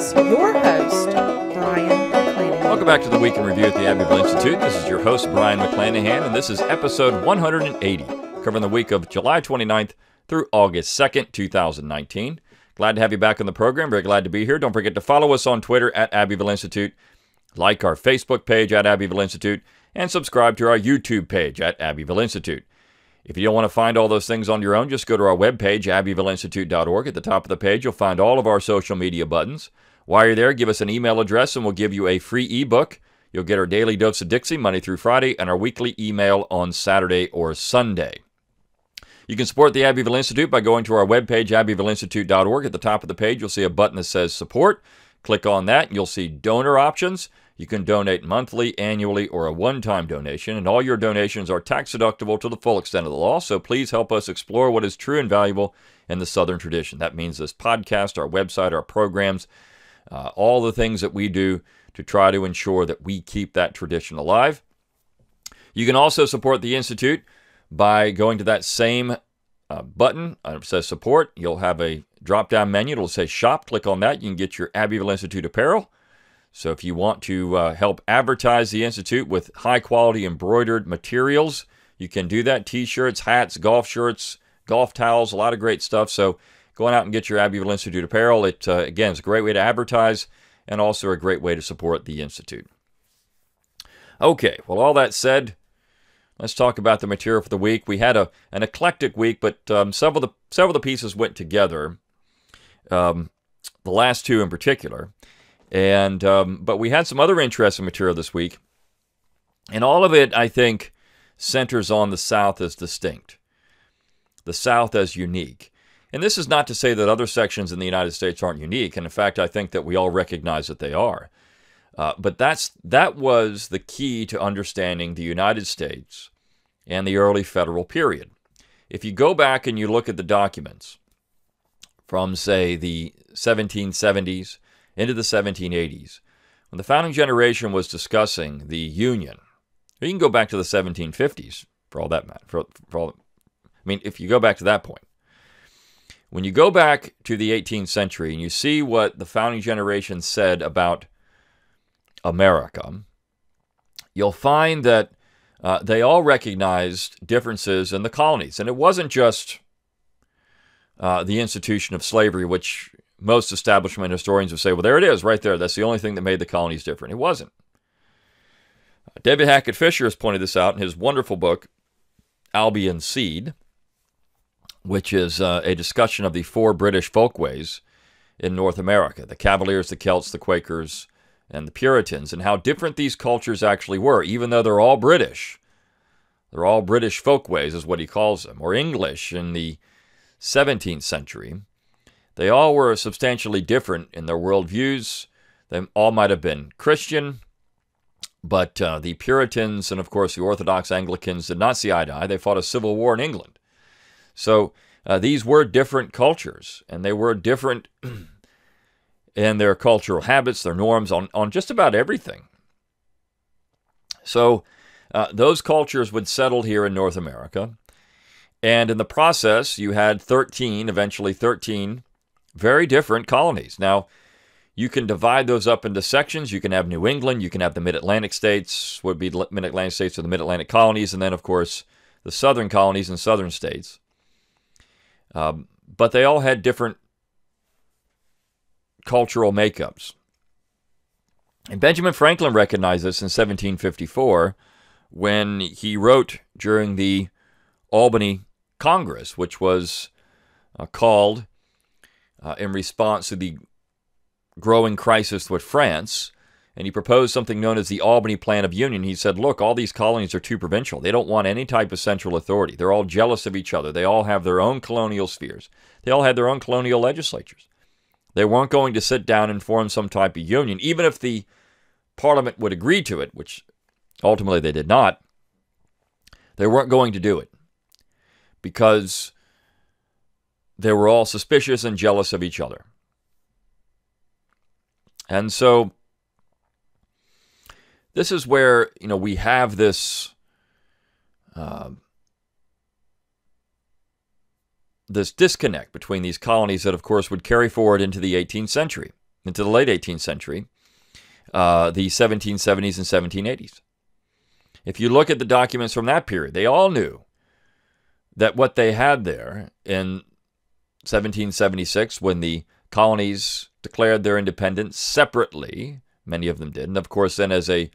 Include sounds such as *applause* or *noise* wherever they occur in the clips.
is your host, Brion McClanahan. Welcome back to the Week in Review at the Abbeville Institute. This is your host, Brion McClanahan, and this is episode 180, covering the week of July 29th through August 2nd, 2019. Glad to have you back on the program. Very glad to be here. Don't forget to follow us on Twitter at Abbeville Institute, like our Facebook page at Abbeville Institute, and subscribe to our YouTube page at Abbeville Institute. If you don't want to find all those things on your own, just go to our webpage, abbevilleinstitute.org. At the top of the page, you'll find all of our social media buttons. While you're there, give us an email address and we'll give you a free ebook. You'll get our daily dose of Dixie Monday through Friday and our weekly email on Saturday or Sunday. You can support the Abbeville Institute by going to our webpage, abbevilleinstitute.org. At the top of the page, you'll see a button that says support. Click on that, and you'll see donor options. You can donate monthly, annually, or a one time donation, and all your donations are tax deductible to the full extent of the law. So please help us explore what is true and valuable in the Southern tradition. That means this podcast, our website, our programs, uh, all the things that we do to try to ensure that we keep that tradition alive. You can also support the Institute by going to that same uh, button. Uh, it says support. You'll have a drop down menu. It'll say shop. Click on that. You can get your Abbeville Institute apparel. So if you want to uh, help advertise the Institute with high quality embroidered materials, you can do that. T shirts, hats, golf shirts, golf towels, a lot of great stuff. So going out and get your Abbeville Institute apparel. It, uh, again, is a great way to advertise and also a great way to support the Institute. Okay, well, all that said, let's talk about the material for the week. We had a, an eclectic week, but um, several, of the, several of the pieces went together, um, the last two in particular. And um, but we had some other interesting material this week, and all of it, I think, centers on the South as distinct, the South as unique. And this is not to say that other sections in the United States aren't unique, and in fact, I think that we all recognize that they are. Uh, but that's that was the key to understanding the United States and the early federal period. If you go back and you look at the documents from, say, the 1770s into the 1780s, when the founding generation was discussing the Union, you can go back to the 1750s for all that matter. For, for all, I mean, if you go back to that point, when you go back to the 18th century and you see what the founding generation said about America, you'll find that uh, they all recognized differences in the colonies. And it wasn't just uh, the institution of slavery, which most establishment historians would say, well, there it is, right there. That's the only thing that made the colonies different. It wasn't. David Hackett Fischer has pointed this out in his wonderful book, Albion Seed, which is uh, a discussion of the four British folkways in North America the Cavaliers, the Celts, the Quakers, and the Puritans, and how different these cultures actually were, even though they're all British. They're all British folkways, is what he calls them, or English in the 17th century. They all were substantially different in their worldviews. They all might have been Christian, but uh, the Puritans and, of course, the Orthodox Anglicans did not see eye to eye. They fought a civil war in England. So uh, these were different cultures, and they were different *clears throat* in their cultural habits, their norms, on, on just about everything. So uh, those cultures would settle here in North America. And in the process, you had 13, eventually 13 very different colonies. Now, you can divide those up into sections. You can have New England, you can have the Mid Atlantic states, would be the Mid Atlantic states or the Mid Atlantic colonies, and then, of course, the southern colonies and southern states. Um, but they all had different cultural makeups. And Benjamin Franklin recognized this in 1754 when he wrote during the Albany Congress, which was uh, called uh, in response to the growing crisis with France. And he proposed something known as the Albany Plan of Union. He said, Look, all these colonies are too provincial. They don't want any type of central authority. They're all jealous of each other. They all have their own colonial spheres, they all had their own colonial legislatures. They weren't going to sit down and form some type of union, even if the parliament would agree to it, which ultimately they did not. They weren't going to do it because they were all suspicious and jealous of each other. And so this is where, you know, we have this uh, this disconnect between these colonies that, of course, would carry forward into the 18th century, into the late 18th century, uh, the 1770s and 1780s. If you look at the documents from that period, they all knew that what they had there in 1776, when the colonies declared their independence separately, many of them did, and of course, then as a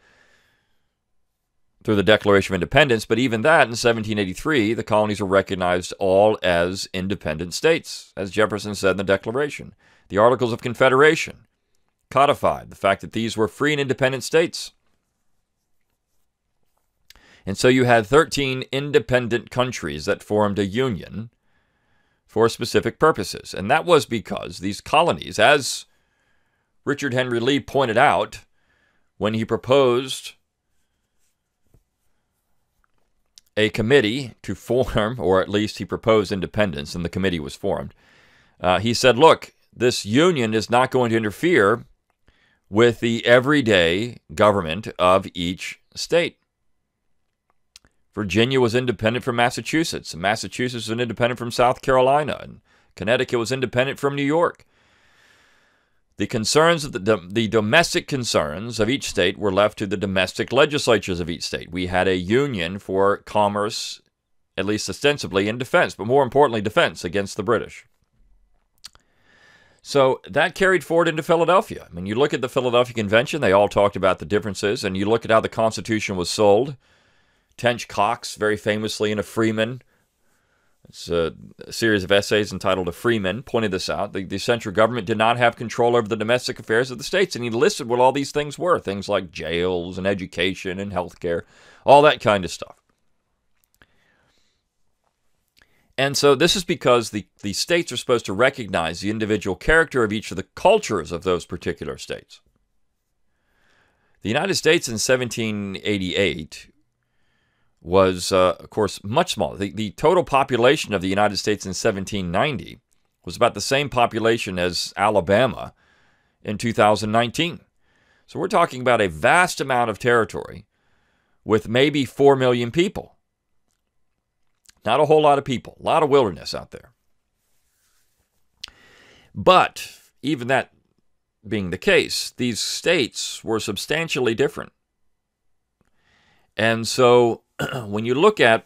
through the Declaration of Independence, but even that in 1783, the colonies were recognized all as independent states, as Jefferson said in the Declaration. The Articles of Confederation codified the fact that these were free and independent states. And so you had 13 independent countries that formed a union for specific purposes. And that was because these colonies, as Richard Henry Lee pointed out when he proposed a committee to form, *laughs* or at least he proposed independence, and the committee was formed. Uh, he said, Look, this union is not going to interfere with the everyday government of each state. Virginia was independent from Massachusetts, and Massachusetts was independent from South Carolina, and Connecticut was independent from New York. The concerns of the, the domestic concerns of each state were left to the domestic legislatures of each state. We had a union for commerce, at least ostensibly, in defense, but more importantly, defense against the British. So that carried forward into Philadelphia. I mean, you look at the Philadelphia Convention, they all talked about the differences, and you look at how the Constitution was sold. Tench Coxe, very famously in a Freeman, it's a, series of essays entitled A Freeman, pointed this out. The, the central government did not have control over the domestic affairs of the states, and he listed what all these things were things like jails and education and health care, all that kind of stuff. And so this is because the, the states are supposed to recognize the individual character of each of the cultures of those particular states. The United States in 1788 was, uh, of course, much smaller. The, the total population of the United States in 1790 was about the same population as Alabama in 2019. So we're talking about a vast amount of territory with maybe 4 million people. Not a whole lot of people, a lot of wilderness out there. But even that being the case, these states were substantially different. And so *clears throat* when you look at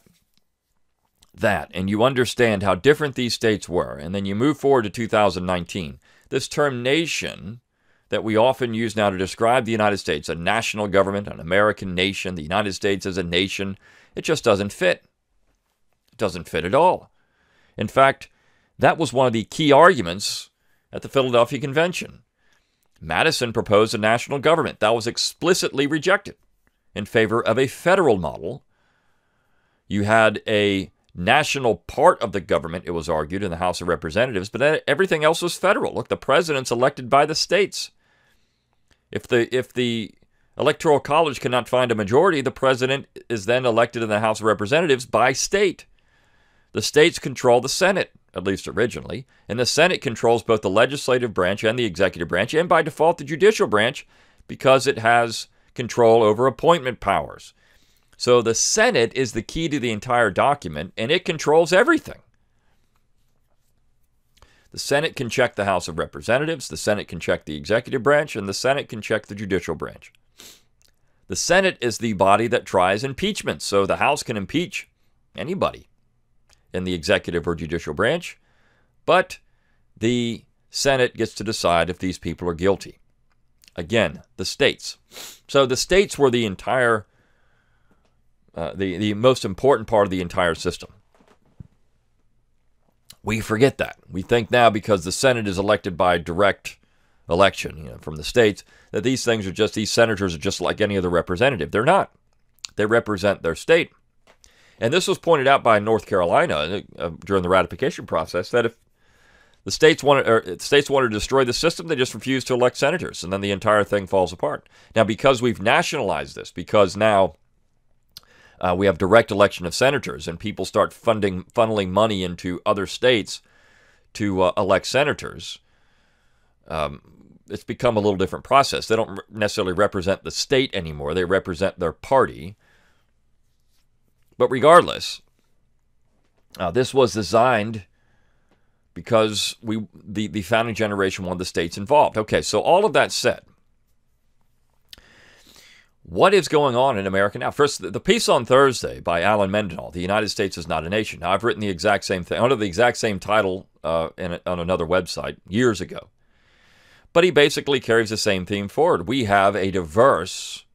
that and you understand how different these states were, and then you move forward to 2019, this term nation that we often use now to describe the United States, a national government, an American nation, the United States as a nation, it just doesn't fit. It doesn't fit at all. In fact, that was one of the key arguments at the Philadelphia Convention. Madison proposed a national government. That was explicitly rejected in favor of a federal model you had a national part of the government, it was argued in the House of Representatives, but everything else was federal. Look, the president's elected by the states. If the if the electoral college cannot find a majority, the president is then elected in the House of Representatives by state. The states control the Senate, at least originally, and the Senate controls both the legislative branch and the executive branch, and by default the judicial branch, because it has control over appointment powers. So the Senate is the key to the entire document, and it controls everything. The Senate can check the House of Representatives, the Senate can check the executive branch, and the Senate can check the judicial branch. The Senate is the body that tries impeachment, so the House can impeach anybody in the executive or judicial branch, but the Senate gets to decide if these people are guilty. Again, the states. So the states were the entire uh, the, the most important part of the entire system. We forget that. We think now because the Senate is elected by direct election you know, from the states that these things are just, these senators are just like any other representative. They're not. They represent their state. And this was pointed out by North Carolina uh, during the ratification process that if the states wanted, or states wanted to destroy the system, they just refused to elect senators, and then the entire thing falls apart. Now, because we've nationalized this, because now uh, we have direct election of senators, and people start funding funneling money into other states to uh, elect senators. Um, it's become a little different process. They don't necessarily represent the state anymore; they represent their party. But regardless, uh, this was designed because we the, the founding generation wanted the states involved. Okay, so all of that said, what is going on in America now? First, the piece on Thursday by Allen Mendenhall, The United States is Not a Nation. Now, I've written the exact same thing under the exact same title uh, in, on another website years ago. But he basically carries the same theme forward. We have a diverse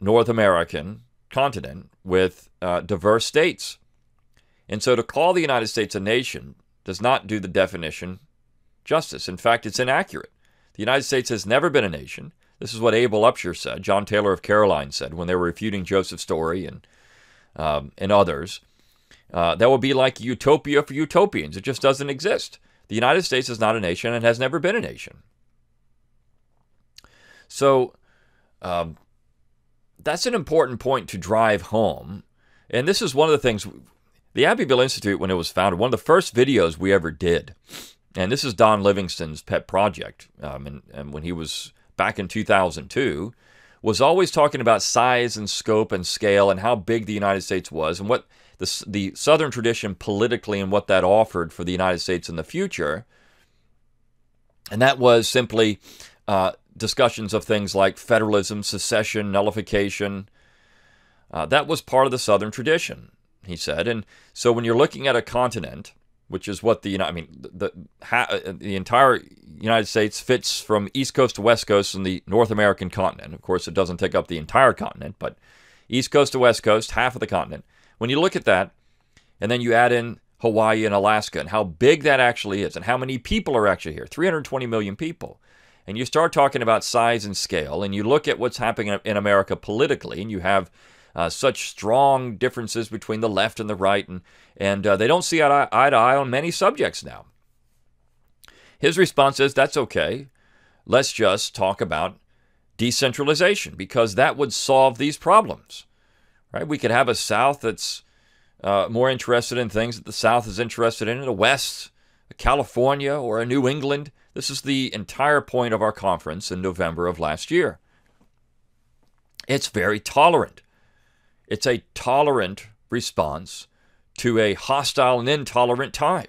North American continent with uh, diverse states. And so to call the United States a nation does not do the definition justice. In fact, it's inaccurate. The United States has never been a nation. This is what Abel Upshur said. John Taylor of Caroline said when they were refuting Joseph's Story and um, and others. Uh, that would be like utopia for utopians. It just doesn't exist. The United States is not a nation and has never been a nation. So um, that's an important point to drive home. And this is one of the things the Abbeville Institute, when it was founded, one of the first videos we ever did, and this is Don Livingston's pet project, um, and, and when he was back in 2002, was always talking about size and scope and scale and how big the United States was and what the, the Southern tradition politically and what that offered for the United States in the future. And that was simply uh, discussions of things like federalism, secession, nullification. Uh, that was part of the Southern tradition, he said. And so when you're looking at a continent, which is what the you know, I mean the the, uh, the entire United States fits from east coast to west coast in the North American continent. Of course, it doesn't take up the entire continent, but east coast to west coast, half of the continent. When you look at that, and then you add in Hawaii and Alaska and how big that actually is and how many people are actually here 320 million people. And you start talking about size and scale, and you look at what's happening in America politically, and you have uh, such strong differences between the left and the right, and, and uh, they don't see eye to, eye on many subjects now. His response is that's okay. Let's just talk about decentralization because that would solve these problems. Right? We could have a South that's uh, more interested in things that the South is interested in, in the West, California, or a New England. This is the entire point of our conference in November of last year. It's very tolerant. It's a tolerant response to a hostile and intolerant time.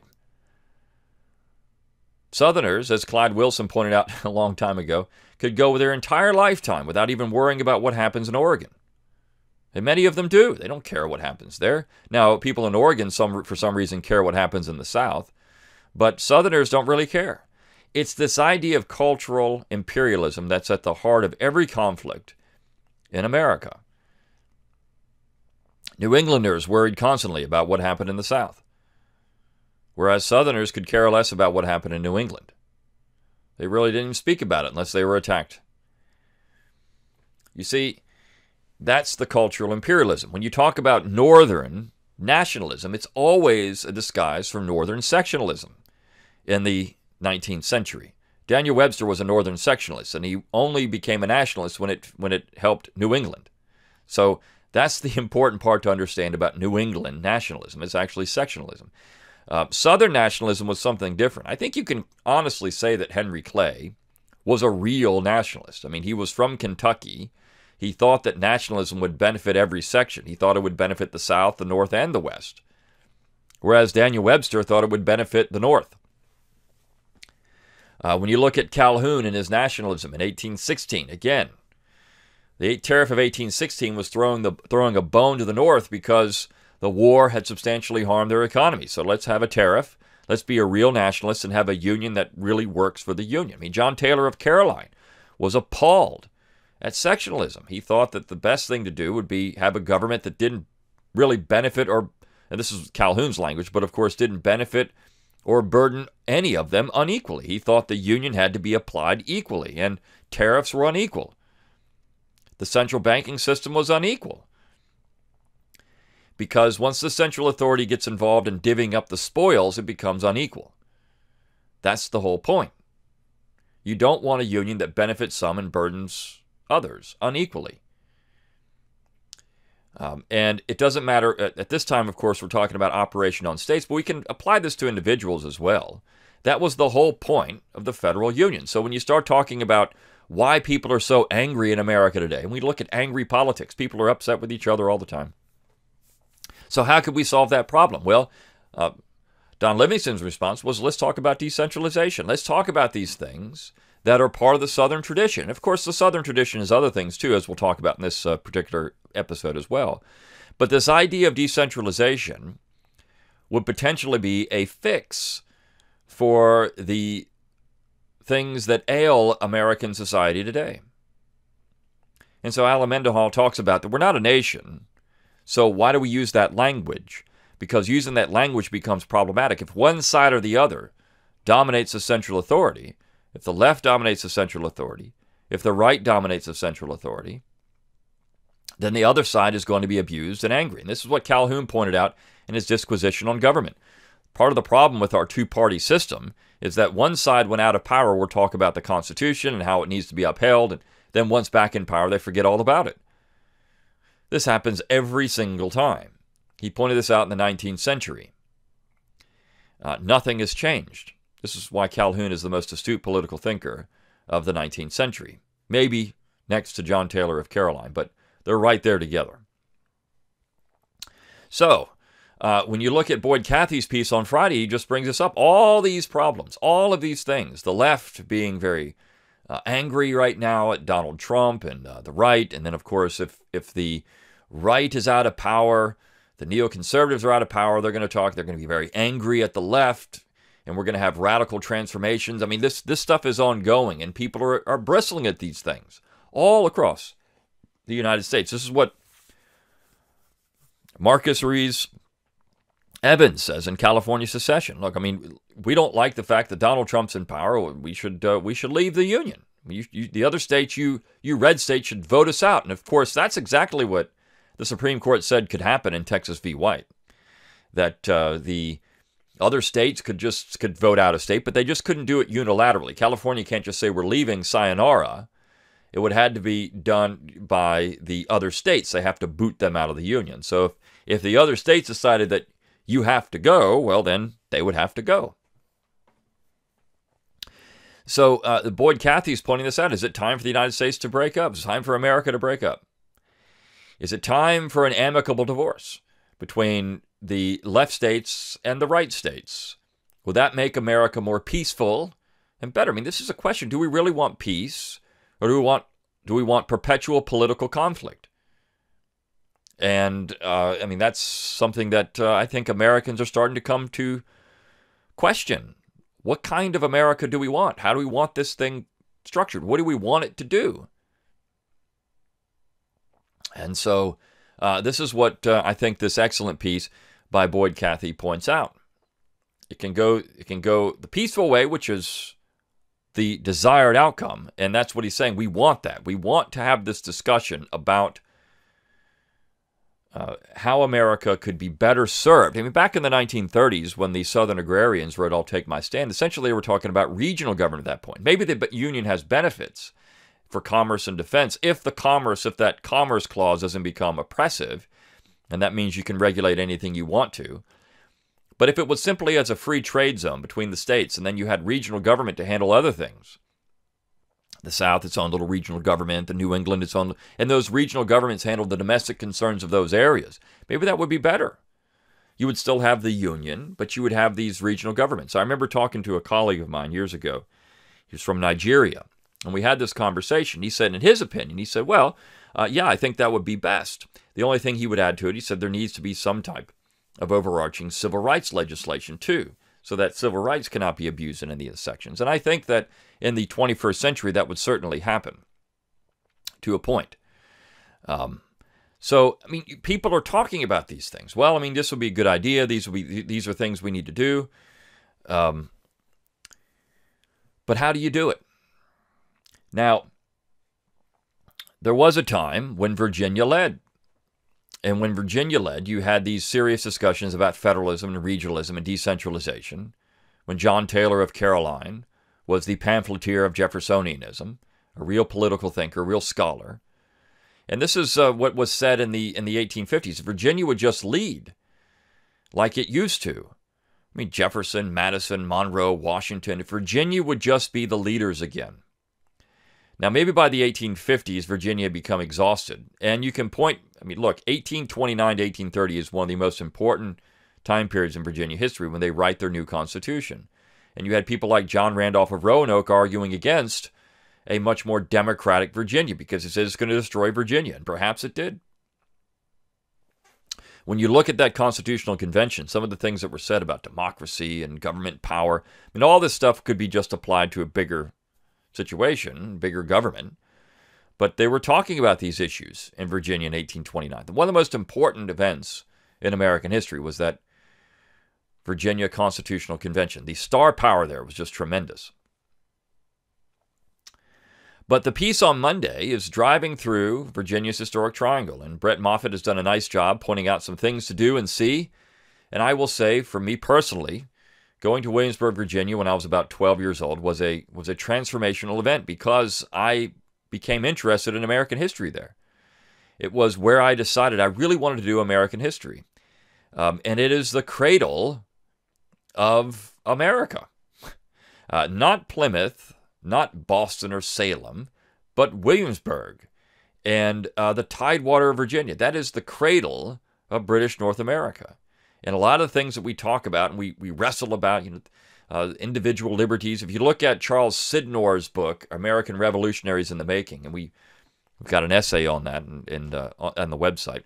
Southerners, as Clyde Wilson pointed out *laughs* a long time ago, could go their entire lifetime without even worrying about what happens in Oregon. And many of them do. They don't care what happens there. Now, people in Oregon, some, for some reason, care what happens in the South, but Southerners don't really care. It's this idea of cultural imperialism that's at the heart of every conflict in America. New Englanders worried constantly about what happened in the South, whereas Southerners could care less about what happened in New England. They really didn't speak about it unless they were attacked. You see, that's the cultural imperialism. When you talk about Northern nationalism, it's always a disguise for Northern sectionalism in the 19th century. Daniel Webster was a Northern sectionalist, and he only became a nationalist when it when it helped New England. So that's the important part to understand about New England nationalism. It's actually sectionalism. Uh, Southern nationalism was something different. I think you can honestly say that Henry Clay was a real nationalist. I mean, he was from Kentucky. He thought that nationalism would benefit every section. He thought it would benefit the South, the North, and the West. Whereas Daniel Webster thought it would benefit the North. Uh, when you look at Calhoun and his nationalism in 1816, again, the tariff of 1816 was throwing, the, throwing a bone to the North because the war had substantially harmed their economy. So let's have a tariff. Let's be a real nationalist and have a union that really works for the union. I mean, John Taylor of Caroline was appalled at sectionalism. He thought that the best thing to do would be have a government that didn't really benefit or, and this is Calhoun's language, but of course didn't benefit or burden any of them unequally. He thought the union had to be applied equally, and tariffs were unequal. The central banking system was unequal. Because once the central authority gets involved in divvying up the spoils, it becomes unequal. That's the whole point. You don't want a union that benefits some and burdens others unequally. Um, and it doesn't matter, at, at, this time, of course, we're talking about operation on states, but we can apply this to individuals as well. That was the whole point of the federal union. So when you start talking about why people are so angry in America today, and we look at angry politics, people are upset with each other all the time. So, how could we solve that problem? Well, uh, Don Livingston's response was let's talk about decentralization. Let's talk about these things that are part of the Southern tradition. Of course, the Southern tradition is other things too, as we'll talk about in this uh, particular episode as well. But this idea of decentralization would potentially be a fix for the things that ail American society today. And so Allen Mendenhall talks about that we're not a nation. So why do we use that language? Because using that language becomes problematic. If one side or the other dominates the central authority, if the left dominates the central authority, if the right dominates the central authority, then the other side is going to be abused and angry. And this is what Calhoun pointed out in his disquisition on government. Part of the problem with our two party system is that one side, when out of power, will talk about the Constitution and how it needs to be upheld, and then once back in power, they forget all about it. This happens every single time. He pointed this out in the 19th century. Uh, nothing has changed. This is why Calhoun is the most astute political thinker of the 19th century. Maybe next to John Taylor of Caroline, but they're right there together. So, uh, when you look at Boyd Cathey's piece on Friday, he just brings us up all these problems, all of these things. The left being very uh, angry right now at Donald Trump and uh, the right, and then of course, if if the right is out of power, the neoconservatives are out of power. They're going to talk. They're going to be very angry at the left, and we're going to have radical transformations. I mean, this this stuff is ongoing, and people are are bristling at these things all across the United States. This is what Marcus Ruiz Evarts says in California secession. Look, I mean, we don't like the fact that Donald Trump's in power. We should uh, we should leave the union. You, you, the other states, you you red states, should vote us out. And of course, that's exactly what the Supreme Court said could happen in Texas v. White. That uh, the other states could just could vote out a state, but they just couldn't do it unilaterally. California can't just say we're leaving sayonara. It would have to be done by the other states. They have to boot them out of the union. So if, if the other states decided that you have to go, well, then they would have to go. So uh, Boyd Cathey is pointing this out. Is it time for the United States to break up? Is it time for America to break up? Is it time for an amicable divorce between the left states and the right states? Will that make America more peaceful and better? I mean, this is a question. Do we really want peace or do we want do we want perpetual political conflict? And uh, I mean, that's something that uh, I think Americans are starting to come to question. What kind of America do we want? How do we want this thing structured? What do we want it to do? And so, uh, this is what uh, I think this excellent piece by Boyd Cathey points out. It can go, it can go the peaceful way, which is the desired outcome, and that's what he's saying. We want that. We want to have this discussion about uh, how America could be better served. I mean, back in the 1930s, when the Southern agrarians wrote I'll Take My Stand, essentially they were talking about regional government at that point. Maybe the union has benefits for commerce and defense if the commerce, if that commerce clause doesn't become oppressive, and that means you can regulate anything you want to. But if it was simply as a free trade zone between the states and then you had regional government to handle other things, the South, its own little regional government. The New England, its own. And those regional governments handled the domestic concerns of those areas. Maybe that would be better. You would still have the union, but you would have these regional governments. I remember talking to a colleague of mine years ago. He was from Nigeria. And we had this conversation. He said, in his opinion, he said, well, uh, yeah, I think that would be best. The only thing he would add to it, he said, there needs to be some type of overarching civil rights legislation, too so that civil rights cannot be abused in any of the sections. And I think that in the 21st century, that would certainly happen to a point. Um, so, I mean, people are talking about these things. Well, I mean, this would be a good idea. These will be these are things we need to do. Um, but how do you do it? Now, there was a time when Virginia led and when Virginia led, you had these serious discussions about federalism and regionalism and decentralization. When John Taylor of Caroline was the pamphleteer of Jeffersonianism, a real political thinker, a real scholar. And this is uh, what was said in the in the 1850s. Virginia would just lead like it used to. I mean, Jefferson, Madison, Monroe, Washington. Virginia would just be the leaders again. Now, maybe by the 1850s, Virginia had become exhausted. And you can point, I mean, look, 1829 to 1830 is one of the most important time periods in Virginia history when they write their new Constitution. And you had people like John Randolph of Roanoke arguing against a much more democratic Virginia because it says it's going to destroy Virginia, and perhaps it did. When you look at that constitutional convention, some of the things that were said about democracy and government power, I mean, all this stuff could be just applied to a bigger situation, bigger government. But they were talking about these issues in Virginia in 1829. One of the most important events in American history was that Virginia Constitutional Convention. The star power there was just tremendous. But the piece on Monday is driving through Virginia's historic triangle, and Brett Moffat has done a nice job pointing out some things to do and see. And I will say, for me personally, going to Williamsburg, Virginia, when I was about 12 years old, was a was a transformational event because I became interested in American history there. It was where I decided I really wanted to do American history, um, and it is the cradle of America, uh, not Plymouth not Boston or Salem, but Williamsburg and uh, the Tidewater of Virginia. That is the cradle of British North America. And a lot of the things that we talk about and we, we wrestle about, you know, uh, individual liberties. If you look at Charles Sydnor's book, American Revolutionaries in the Making, and we, we've got an essay on that in, in uh, on the website.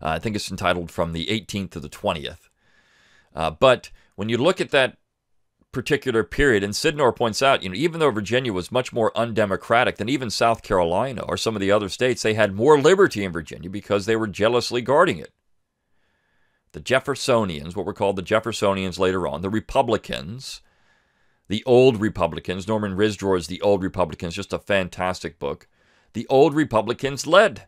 Uh, I think it's entitled From the 18th to the 20th. Uh, but when you look at that particular period. And Sydnor points out, you know, even though Virginia was much more undemocratic than even South Carolina or some of the other states, they had more liberty in Virginia because they were jealously guarding it. The Jeffersonians, what were called the Jeffersonians later on, the Republicans, the old Republicans, Norman Risjord's The Old Republicans, just a fantastic book. The old Republicans led.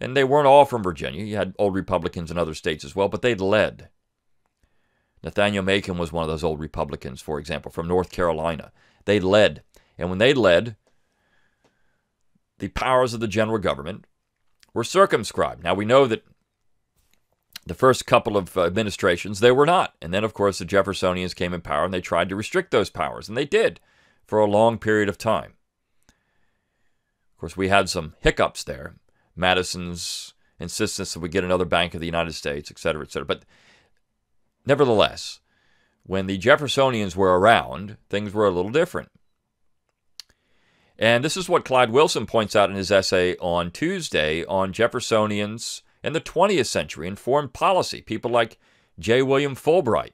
And they weren't all from Virginia. You had old Republicans in other states as well, but they led. Nathaniel Macon was one of those old Republicans, for example, from North Carolina. They led. And when they led, the powers of the general government were circumscribed. Now we know that the first couple of uh, administrations, they were not. And then, of course, the Jeffersonians came in power and they tried to restrict those powers. And they did for a long period of time. Of course, we had some hiccups there. Madison's insistence that we get another Bank of the United States, et cetera, et cetera. But Nevertheless, when the Jeffersonians were around, things were a little different. And this is what Clyde Wilson points out in his essay on Tuesday on Jeffersonians in the 20th century and foreign policy. People like J. William Fulbright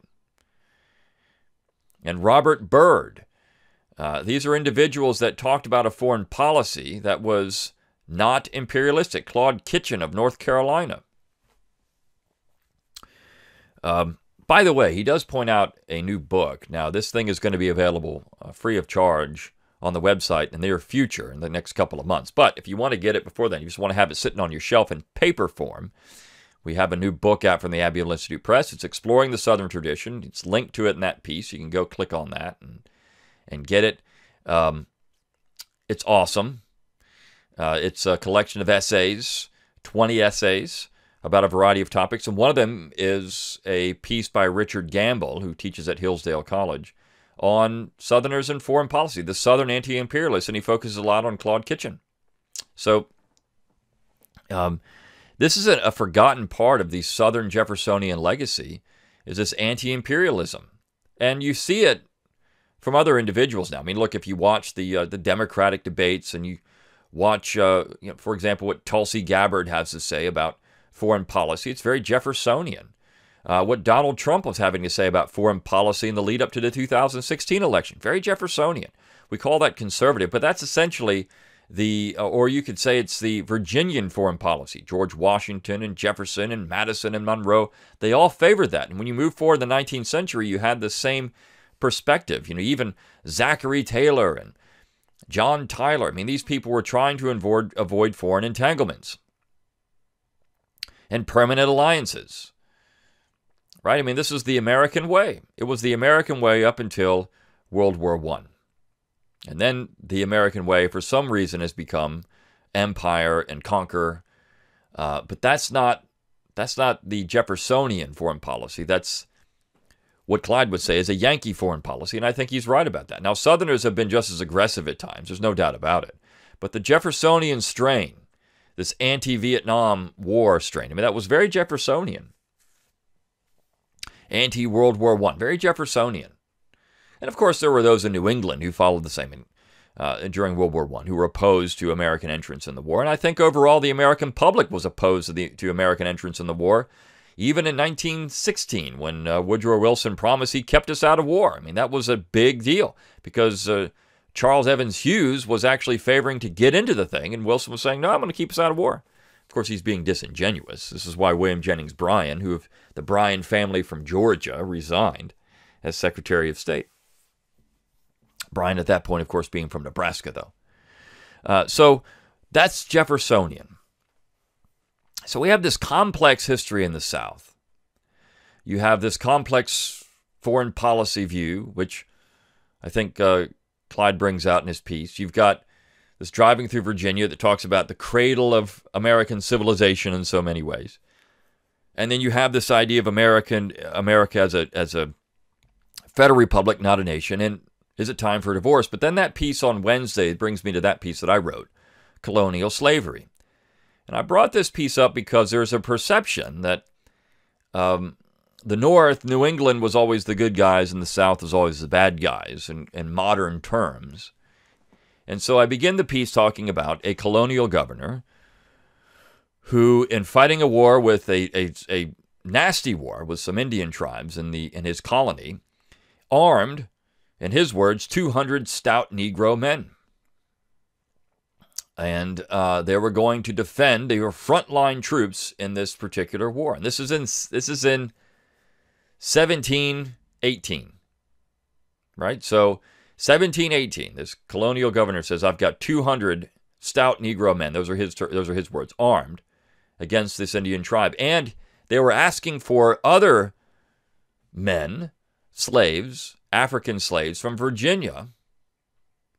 and Robert Byrd. Uh, these are individuals that talked about a foreign policy that was not imperialistic. Claude Kitchin of North Carolina. Um, by the way, he does point out a new book. Now, this thing is going to be available uh, free of charge on the website in the near future, in the next couple of months. But if you want to get it before then, you just want to have it sitting on your shelf in paper form. We have a new book out from the Abbeville Institute Press. It's Exploring the Southern Tradition. It's linked to it in that piece. You can go click on that and and get it. Um, it's awesome. Uh, it's a collection of essays, 20 essays about a variety of topics. And one of them is a piece by Richard Gamble, who teaches at Hillsdale College, on Southerners and foreign policy, the Southern anti imperialists. And he focuses a lot on Claude Kitchin. So, um, this is a, a, forgotten part of the Southern Jeffersonian legacy is this anti-imperialism, and you see it from other individuals now. I mean, look, if you watch the uh, the Democratic debates and you watch, uh, you know, for example, what Tulsi Gabbard has to say about foreign policy. It's very Jeffersonian. Uh, what Donald Trump was having to say about foreign policy in the lead up to the 2016 election, very Jeffersonian. We call that conservative, but that's essentially the, uh, or you could say it's the Virginian foreign policy. George Washington and Jefferson and Madison and Monroe, they all favored that. And when you move forward in the 19th century, you had the same perspective. You know, even Zachary Taylor and John Tyler. I mean, these people were trying to avoid, avoid foreign entanglements and permanent alliances. Right? I mean, this is the American way. It was the American way up until World War I. And then the American way, for some reason, has become empire and conquer. Uh, but that's not that's not the Jeffersonian foreign policy. That's what Clyde would say is a Yankee foreign policy, and I think he's right about that. Now, Southerners have been just as aggressive at times. There's no doubt about it. But the Jeffersonian strain this anti Vietnam War strain. I mean, that was very Jeffersonian. Anti World War I, very Jeffersonian. And of course, there were those in New England who followed the same uh, during World War I, who were opposed to American entrance in the war. And I think overall the American public was opposed to, the, to American entrance in the war, even in 1916 when uh, Woodrow Wilson promised he kept us out of war. I mean, that was a big deal because uh, Charles Evans Hughes was actually favoring to get into the thing, and Wilson was saying, no, I'm going to keep us out of war. Course, he's being disingenuous. This is why William Jennings Bryan, who of the Bryan family from Georgia, resigned as Secretary of State. Bryan, at that point, of course, being from Nebraska, though. Uh, so that's Jeffersonian. So we have this complex history in the South. You have this complex foreign policy view, which I think uh, Clyde brings out in his piece. You've got this driving through Virginia that talks about the cradle of American civilization in so many ways. And then you have this idea of American America as a as a federal republic, not a nation. And is it time for a divorce? But then that piece on Wednesday brings me to that piece that I wrote colonial slavery. And I brought this piece up because there's a perception that um, the North, New England, was always the good guys and the South was always the bad guys in, in modern terms. And so I begin the piece talking about a colonial governor who, in fighting a war with a, a, a nasty war with some Indian tribes in, the, in his colony, armed in his words, 200 stout Negro men. And uh, they were going to defend. They were frontline troops in this particular war. And this is in this is in 1718, right? So 1718. This colonial governor says, "I've got 200 stout Negro men." Those are his those are his words. Armed against this Indian tribe, and they were asking for other men, slaves, African slaves from Virginia,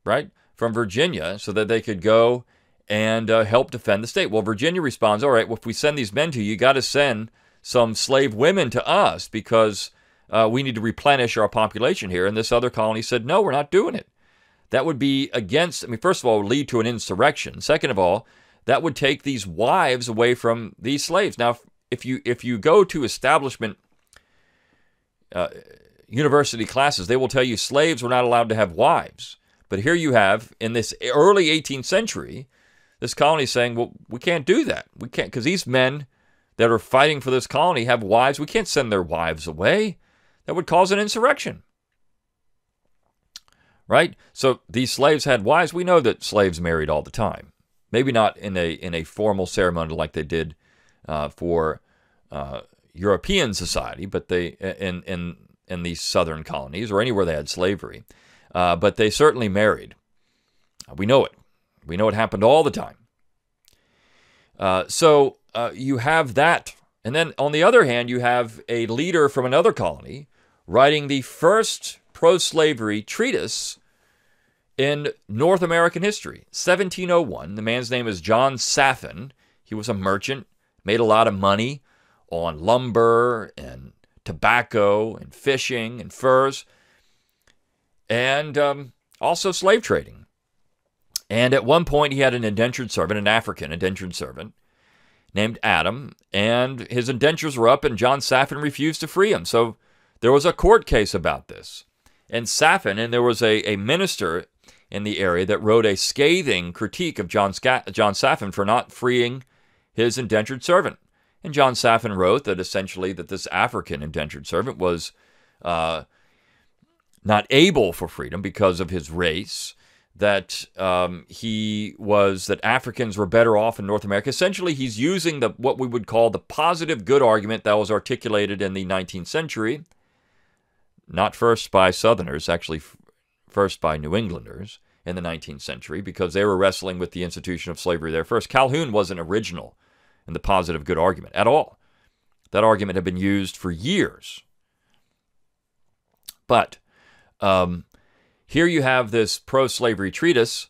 right? From Virginia, so that they could go and uh, help defend the state. Well, Virginia responds, all right, well, if we send these men to you, you got to send some slave women to us because uh, we need to replenish our population here. And this other colony said, no, we're not doing it. That would be against, I mean, first of all, lead to an insurrection. Second of all, that would take these wives away from these slaves. Now, if you if you go to establishment uh, university classes, they will tell you slaves were not allowed to have wives. But here you have, in this early 18th century, this colony saying, well, we can't do that. We can't, because these men that are fighting for this colony have wives. We can't send their wives away. That would cause an insurrection. Right? So these slaves had wives. We know that slaves married all the time. Maybe not in a in a formal ceremony like they did uh, for uh, European society, but they in in in these southern colonies or anywhere they had slavery. Uh, but they certainly married. We know it. We know it happened all the time. Uh, so uh, you have that. And then on the other hand, you have a leader from another colony writing the first pro slavery treatise in North American history, 1701. The man's name is John Saffin. He was a merchant, made a lot of money on lumber and tobacco and fishing and furs, and um, also slave trading. And at one point, he had an indentured servant, an African indentured servant, named Adam, and his indentures were up, and John Saffin refused to free him. So there was a court case about this. And Saffin, and there was a, a minister in the area that wrote a scathing critique of John, Sca- John Saffin for not freeing his indentured servant. And John Saffin wrote that essentially that this African indentured servant was uh, not able for freedom because of his race, that um, he was that Africans were better off in North America. Essentially, he's using the what we would call the positive good argument that was articulated in the 19th century, not first by Southerners, actually first by New Englanders in the 19th century, because they were wrestling with the institution of slavery there first. Calhoun wasn't original in the positive good argument at all. That argument had been used for years. But um, here you have this pro slavery treatise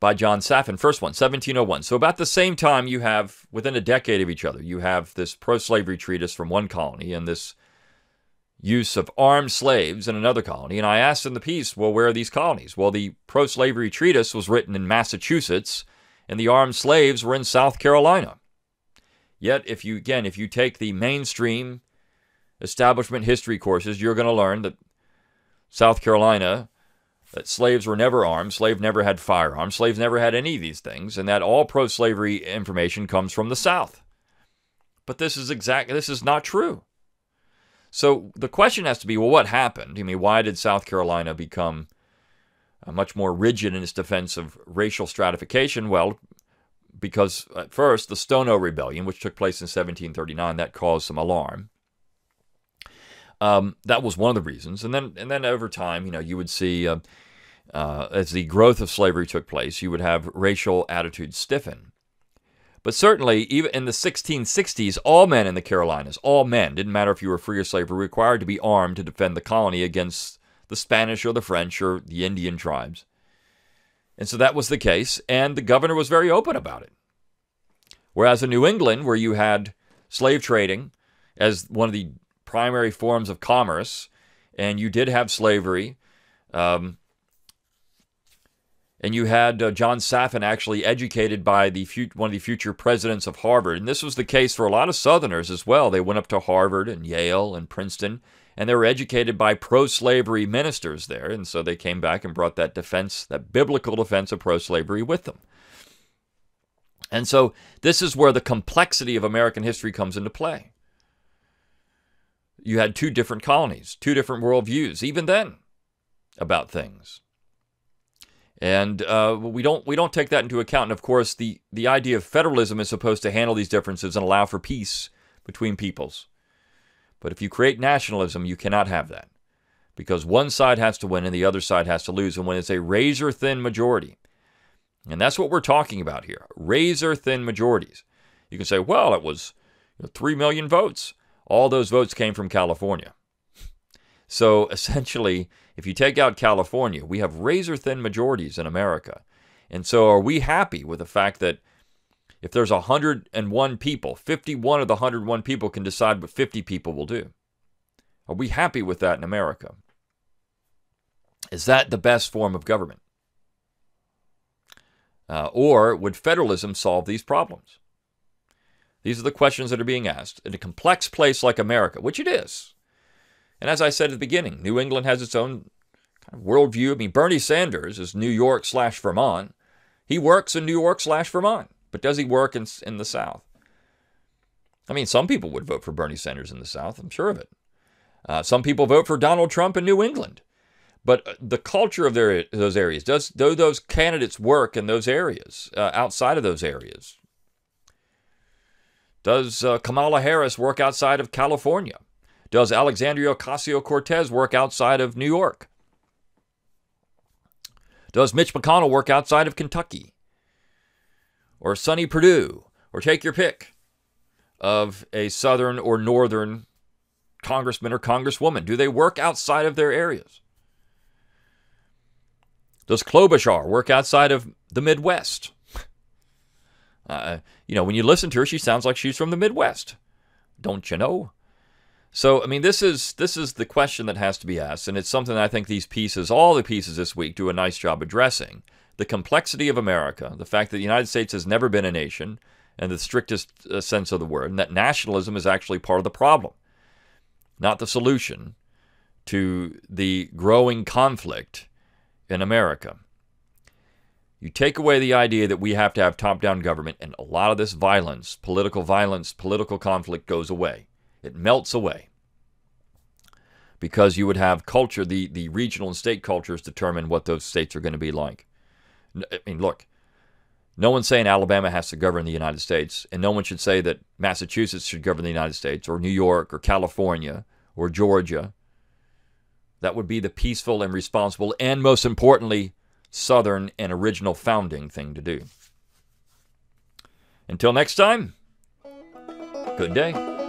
by John Saffin, first one, 1701. So, about the same time, you have, within a decade of each other, you have this pro slavery treatise from one colony and this use of armed slaves in another colony. And I asked in the piece, well, where are these colonies? Well, the pro slavery treatise was written in Massachusetts, and the armed slaves were in South Carolina. Yet, if you, again, if you take the mainstream establishment history courses, you're going to learn that South Carolina, that slaves were never armed, slaves never had firearms, slaves never had any of these things, and that all pro slavery information comes from the South. But this is exactly this is not true. So the question has to be, well, what happened? I mean, why did South Carolina become uh, much more rigid in its defense of racial stratification? Well, because at first the Stono Rebellion, which took place in 1739, that caused some alarm. Um, that was one of the reasons, and then and then over time, you know, you would see uh, uh, as the growth of slavery took place, you would have racial attitudes stiffen. But certainly, even in the 1660s, all men in the Carolinas, all men, didn't matter if you were free or slave, were required to be armed to defend the colony against the Spanish or the French or the Indian tribes. And so that was the case, and the governor was very open about it. Whereas in New England, where you had slave trading as one of the primary forms of commerce, and you did have slavery, um, and you had uh, John Saffin actually educated by the one of the future presidents of Harvard. And this was the case for a lot of Southerners as well. They went up to Harvard and Yale and Princeton, and they were educated by pro slavery ministers there. And so they came back and brought that defense, that biblical defense of pro slavery with them. And so this is where the complexity of American history comes into play. You had two different colonies, two different worldviews, even then, about things and uh, we don't we don't take that into account. And of course, the the idea of federalism is supposed to handle these differences and allow for peace between peoples. But if you create nationalism, you cannot have that because one side has to win and the other side has to lose. And when it's a razor thin majority, and that's what we're talking about here, razor thin majorities. You can say, well, it was you know, three million votes. All those votes came from California. So *laughs* essentially, if you take out California, we have razor thin majorities in America. And so are we happy with the fact that if there's 101 people, 51 of the 101 people can decide what 50 people will do? Are we happy with that in America? Is that the best form of government? Uh, or would federalism solve these problems? These are the questions that are being asked. In a complex place like America, which it is, and as I said at the beginning, New England has its own kind of worldview. I mean, Bernie Sanders is New York slash Vermont. He works in New York slash Vermont, but does he work in, in the South? I mean, some people would vote for Bernie Sanders in the South, I'm sure of it. Uh, some people vote for Donald Trump in New England. But uh, the culture of their, those areas, does do those candidates work in those areas, uh, outside of those areas? Does uh, Kamala Harris work outside of California? Does Alexandria Ocasio Cortez work outside of New York? Does Mitch McConnell work outside of Kentucky? Or Sonny Perdue? Or take your pick of a southern or northern congressman or congresswoman. Do they work outside of their areas? Does Klobuchar work outside of the Midwest? *laughs* Uh, you know, when you listen to her, she sounds like she's from the Midwest. Don't you know? So, I mean, this is this is the question that has to be asked, and it's something I think these pieces, all the pieces this week, do a nice job addressing. The complexity of America, the fact that the United States has never been a nation, in the strictest uh, sense of the word, and that nationalism is actually part of the problem, not the solution to the growing conflict in America. You take away the idea that we have to have top down government, and a lot of this violence, political violence, political conflict goes away. It melts away because you would have culture, the, the regional and state cultures determine what those states are going to be like. I mean, look, no one's saying Alabama has to govern the United States, and no one should say that Massachusetts should govern the United States, or New York, or California, or Georgia. That would be the peaceful and responsible, and most importantly, Southern and original founding thing to do. Until next time, good day.